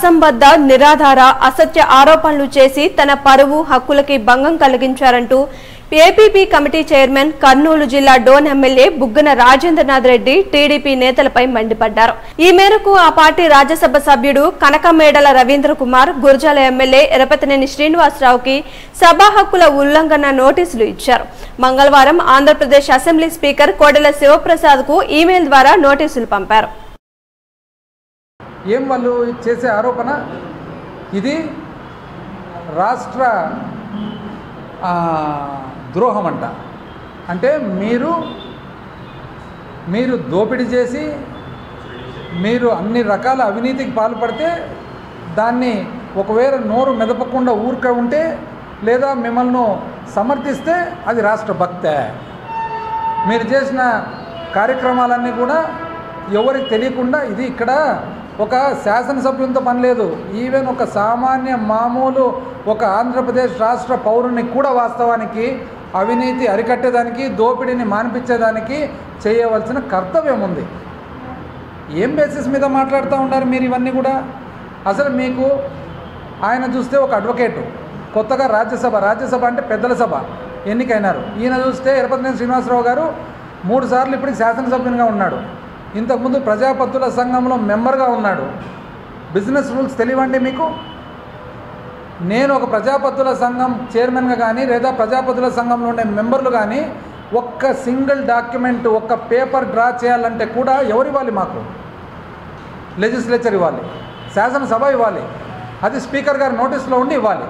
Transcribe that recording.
అసంబద్ధ నిరాధార అసత్య ఆరోపణలు చేసి తన పరువు హక్కులకి భంగం కలిగించారంటూ ఏపీపీ కమిటీ చైర్మన్ కర్నూలు జిల్లా డోన్ ఎమ్మెల్యే బుగ్గన రాజేంద్రనాథ్ రెడ్డి టీడీపీ నేతలపై మండిపడ్డారు. ఈ మేరకు ఆ పార్టీ రాజ్యసభ సభ్యుడు కనకమేడల రవీంద్ర కుమార్ గురజాల ఎమ్మెల్యే ఎరపతినేని శ్రీనివాసరావుకి సభా హక్కుల ఉల్లంఘన నోటీసులు ఇచ్చారు. మంగళవారం ఆంధ్రప్రదేశ్ అసెంబ్లీ స్పీకర్ కోడెల శివప్రసాద్కు ఈమెయిల్ ద్వారా నోటీసులు పంపారు. ఏం వాళ్ళు చేసే ఆరోపణ? ఇది రాష్ట్ర ద్రోహం అంట అంటే మీరు మీరు దోపిడీ చేసి మీరు అన్ని రకాల అవినీతికి పాల్పడితే దాన్ని ఒకవేళ నోరు మెదపకుండా ఊరిక ఉంటే లేదా మిమ్మల్ని సమర్థిస్తే అది రాష్ట్ర భక్తే. మీరు చేసిన కార్యక్రమాలన్నీ కూడా ఎవరికి తెలియకుండా ఇది ఇక్కడ ఒక శాసనసభ్యులతో పని లేదు. ఈవెన్ ఒక సామాన్య మామూలు ఒక ఆంధ్రప్రదేశ్ రాష్ట్ర పౌరుని కూడా వాస్తవానికి అవినీతి అరికట్టేదానికి దోపిడీని మానిపించేదానికి చేయవలసిన కర్తవ్యం ఉంది. ఏం బేసిస్ మీద మాట్లాడుతూ ఉన్నారు మీరు ఇవన్నీ కూడా? అసలు మీకు ఆయన చూస్తే ఒక అడ్వకేటు కొత్తగా రాజ్యసభ రాజ్యసభ అంటే పెద్దల సభ ఎన్నికైనారు. ఈయన చూస్తే ఎరపతినేని శ్రీనివాసరావు గారు మూడు సార్లు ఇప్పటికి శాసనసభ్యునిగా ఉన్నాడు. ఇంతకుముందు ప్రజాపతుల సంఘంలో మెంబర్గా ఉన్నాడు. బిజినెస్ రూల్స్ తెలియండి మీకు? నేను ఒక ప్రజాపతుల సంఘం చైర్మన్గా కానీ లేదా ప్రజాపతుల సంఘంలో ఉండే మెంబర్లు కానీ ఒక్క సింగిల్ డాక్యుమెంట్ ఒక్క పేపర్ డ్రా చేయాలంటే కూడా ఎవరు ఇవ్వాలి మాకు? లెజిస్లేచర్ ఇవ్వాలి. శాసనసభ ఇవ్వాలి. అది స్పీకర్ గారి నోటీస్లో ఉండి ఇవ్వాలి.